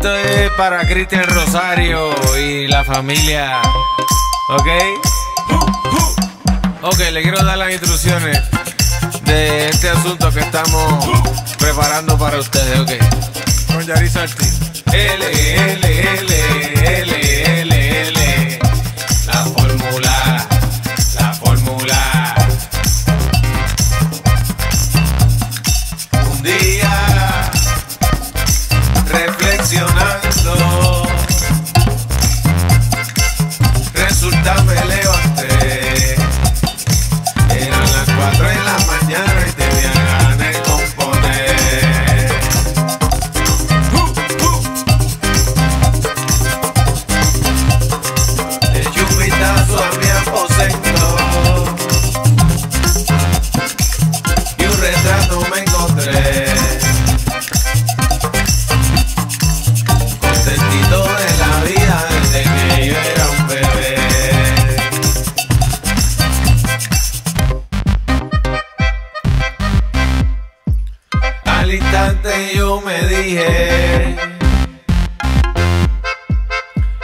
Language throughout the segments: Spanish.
Esto es para Cristian Rosario y la familia. ¿Ok? Ok, le quiero dar las instrucciones de este asunto que estamos preparando para ustedes. Ok. Con. L, L, L, L, L, me dije.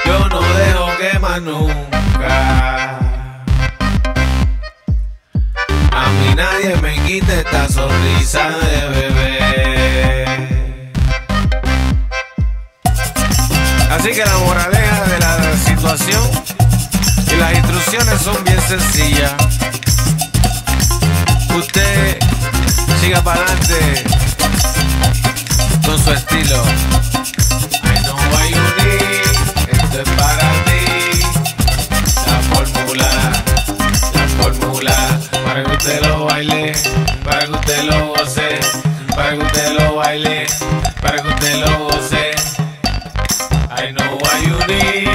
Yo no dejo que más nunca. A mí nadie me quite esta sonrisa de bebé. Así que la moraleja de la situación y las instrucciones son bien sencillas. Usted siga para adelante con su estilo. I know why you need, esto es para ti. La fórmula, la fórmula, para que usted lo baile, para que usted lo goce, para que usted lo baile, para que usted lo goce. I know why you need.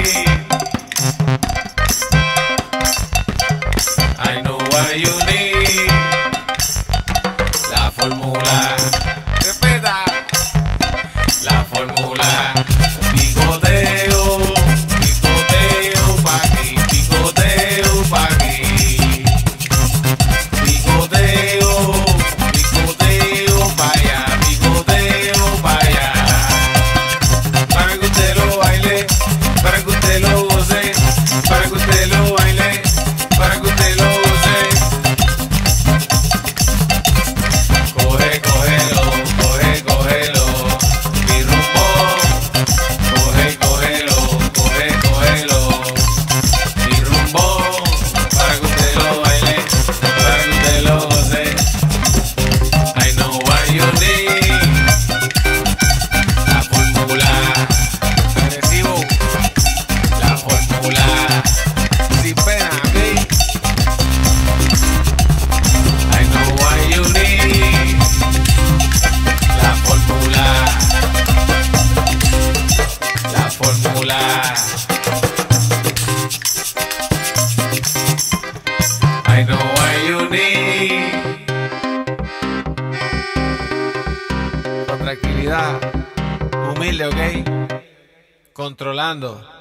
Fórmula. I know what you need. Con tranquilidad, humilde, ¿ok? Controlando.